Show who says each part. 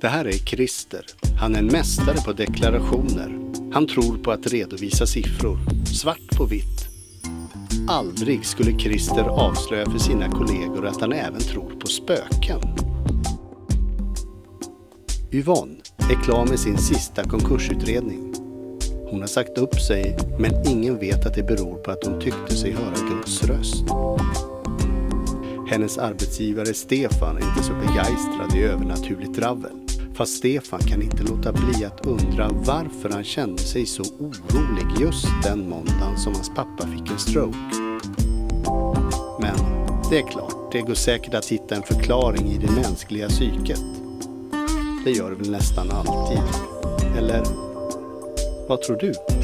Speaker 1: Det här är Christer. Han är en mästare på deklarationer. Han tror på att redovisa siffror, svart på vitt. Aldrig skulle Christer avslöja för sina kollegor att han även tror på spöken. Yvonne är klar med sin sista konkursutredning. Hon har sagt upp sig, men ingen vet att det beror på att hon tyckte sig höra Guds röst. Hennes arbetsgivare Stefan är inte så begeistrad i övernaturligt dravel. Fast Stefan kan inte låta bli att undra varför han kände sig så orolig just den måndagen som hans pappa fick en stroke. Men det är klart, det går säkert att hitta en förklaring i det mänskliga psyket. Det gör det väl nästan alltid. Eller vad tror du?